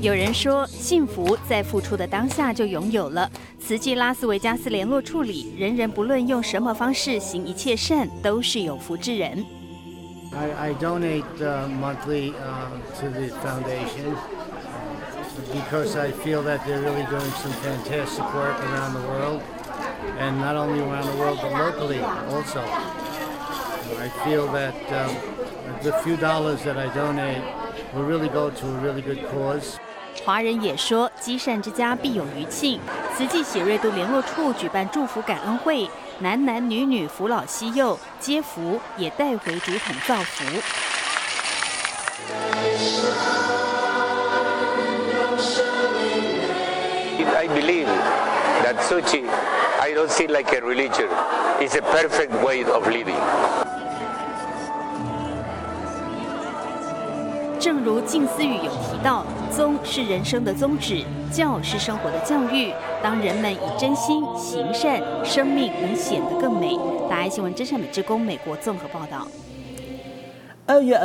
有人说，幸福在付出的当下就拥有了。慈济拉斯维加斯联络处里，人人不论用什么方式行一切善，都是有福之人。I, I donate uh, monthly uh, to the foundation because I feel that they're really doing some fantastic work around the world, and not only around the world but locally also. I feel that um, the few dollars that I donate will really go to a really good cause. 华人也说，积善之家必有余庆。慈济喜瑞都联络处举办祝福感恩会，男男女女扶老携幼，接福也带回竹筒造福。I believe that Suchi, I don't see like a religion. It's a perfect way of living. 正如静思语有提到，宗是人生的宗旨，教是生活的教育。当人们以真心行善，生命能显得更美。大爱新闻真善美之功，美国综合报道。二月二。